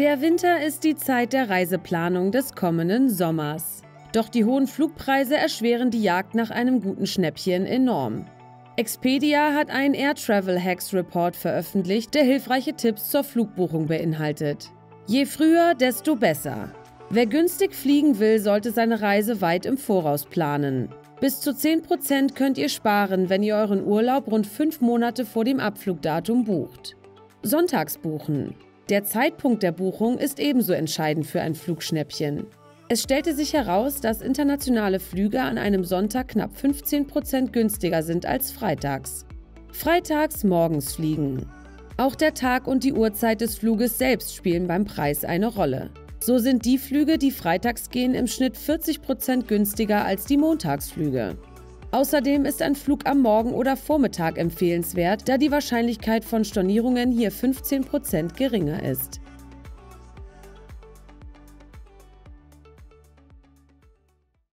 Der Winter ist die Zeit der Reiseplanung des kommenden Sommers. Doch die hohen Flugpreise erschweren die Jagd nach einem guten Schnäppchen enorm. Expedia hat einen Air Travel Hacks Report veröffentlicht, der hilfreiche Tipps zur Flugbuchung beinhaltet. Je früher, desto besser. Wer günstig fliegen will, sollte seine Reise weit im Voraus planen. Bis zu 10% könnt ihr sparen, wenn ihr euren Urlaub rund fünf Monate vor dem Abflugdatum bucht. Sonntags buchen. Der Zeitpunkt der Buchung ist ebenso entscheidend für ein Flugschnäppchen. Es stellte sich heraus, dass internationale Flüge an einem Sonntag knapp 15% günstiger sind als freitags. Freitags morgens fliegen. Auch der Tag und die Uhrzeit des Fluges selbst spielen beim Preis eine Rolle. So sind die Flüge, die freitags gehen, im Schnitt 40% günstiger als die Montagsflüge. Außerdem ist ein Flug am Morgen oder Vormittag empfehlenswert, da die Wahrscheinlichkeit von Stornierungen hier 15% geringer ist.